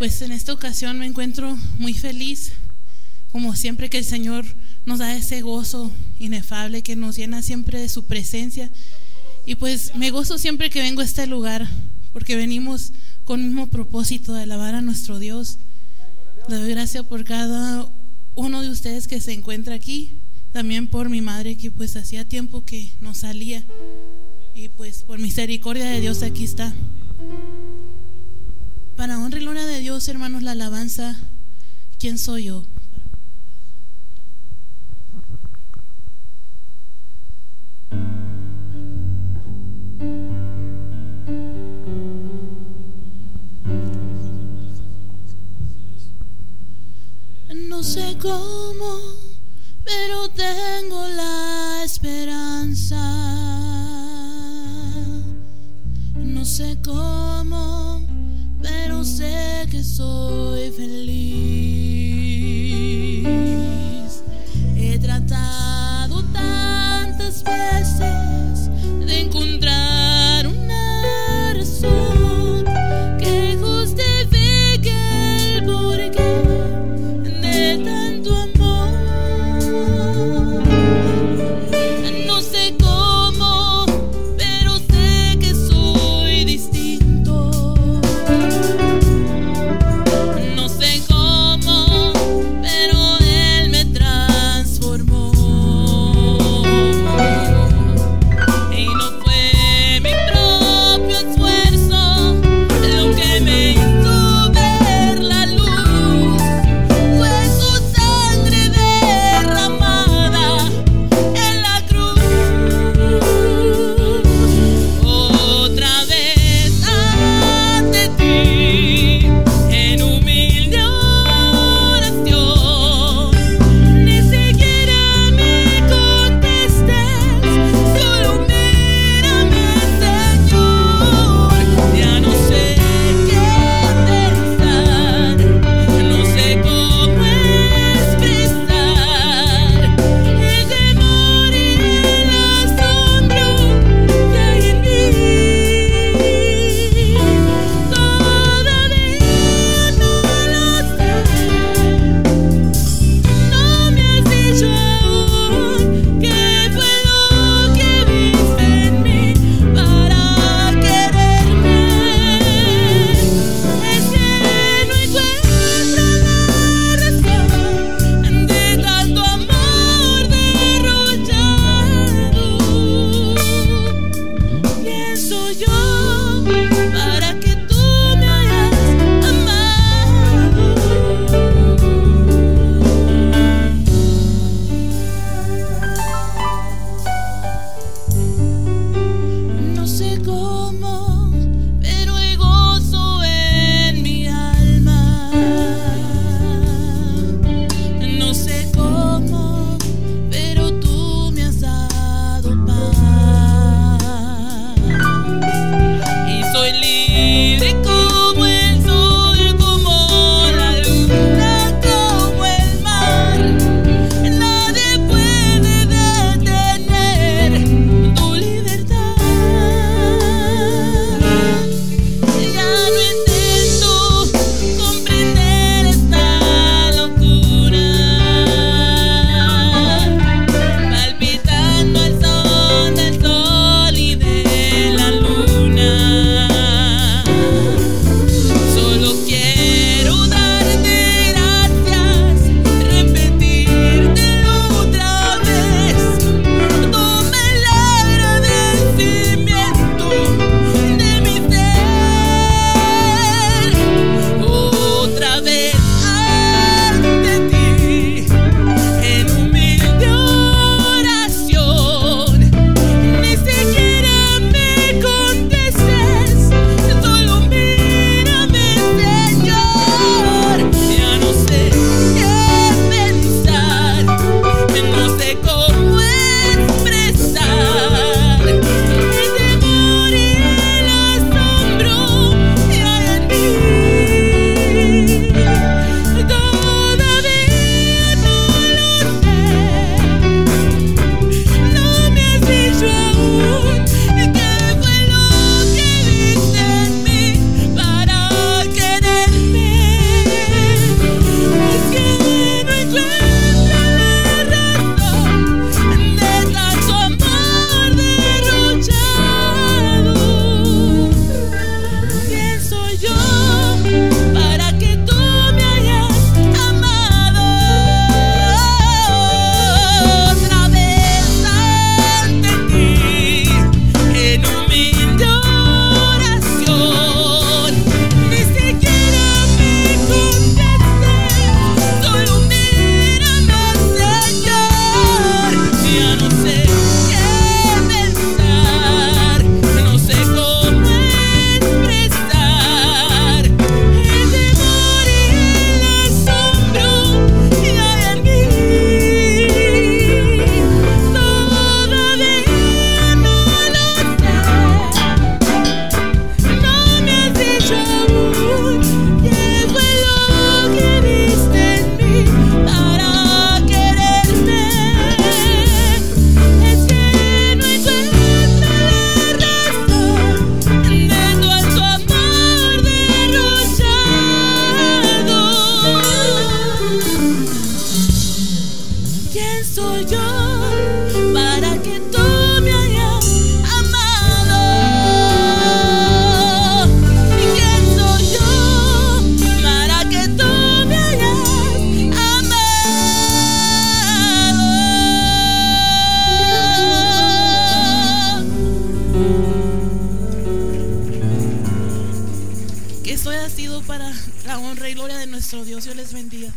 Pues en esta ocasión me encuentro muy feliz, como siempre que el Señor nos da ese gozo inefable que nos llena siempre de su presencia. Y pues me gozo siempre que vengo a este lugar, porque venimos con el mismo propósito de alabar a nuestro Dios. Le doy gracias por cada uno de ustedes que se encuentra aquí, también por mi madre que pues hacía tiempo que no salía y pues por misericordia de Dios aquí está. Para honra y gloria de Dios, hermanos, la alabanza, ¿quién soy yo? No sé cómo, pero tengo la esperanza. No sé cómo, pero sé que nuestro Dios. Dios les bendiga.